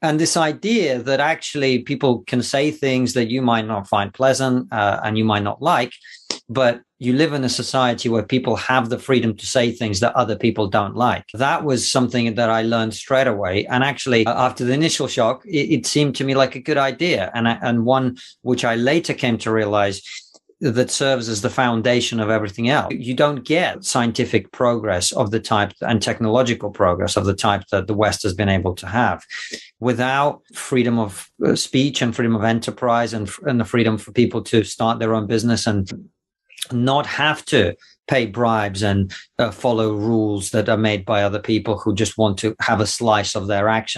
and this idea that actually people can say things that you might not find pleasant uh, and you might not like, but you live in a society where people have the freedom to say things that other people don't like. That was something that I learned straight away. And actually, uh, after the initial shock, it, it seemed to me like a good idea, and and one which I later came to realize that serves as the foundation of everything else. You don't get scientific progress of the type and technological progress of the type that the West has been able to have without freedom of uh, speech and freedom of enterprise and, and the freedom for people to start their own business and not have to pay bribes and uh, follow rules that are made by other people who just want to have a slice of their action